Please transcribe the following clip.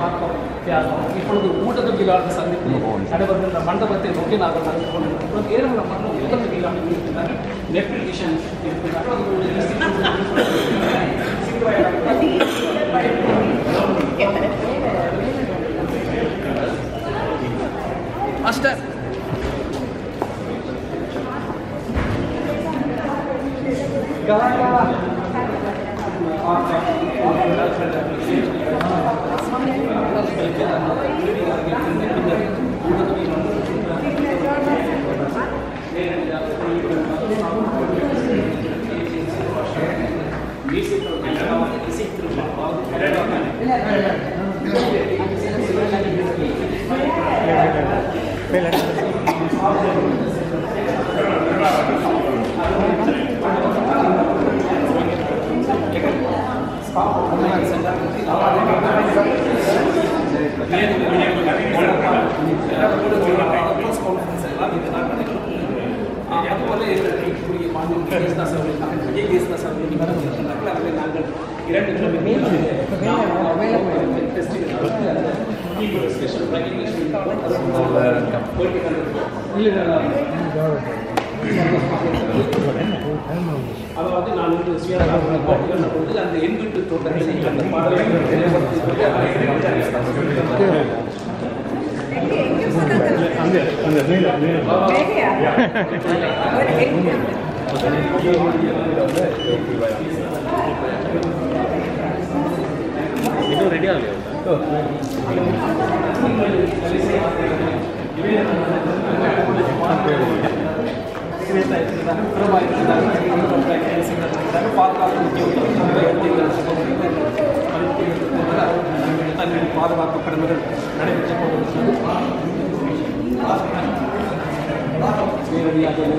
பார்க்கும் வித்தியாசம் இப்பொழுது ஊட்டத்தொட்டிலாளர் சந்திப்பு நடைபெறுகின்ற மண்டபத்தை நோக்கி நாங்கள் நடந்து கொண்டிருக்கிறோம். ஏழு மற்றும் ஊட்டத்தொட்டிலாளர் இருக்கிறார்கள் நெப்ரிகேஷன் இருக்கிறார்கள் மாஸ்டர் Galera, இருக்கக்கூடிய இரண்டு அதாவது நான் வந்து சுயராக அந்த எண் வீட்டு தோட்டங்களை அந்த பாடலை இன்னும் ரெடி ஆகலையா பாதுகாப்பு கடமைகள் நடைபெற்று Gloria a Dios.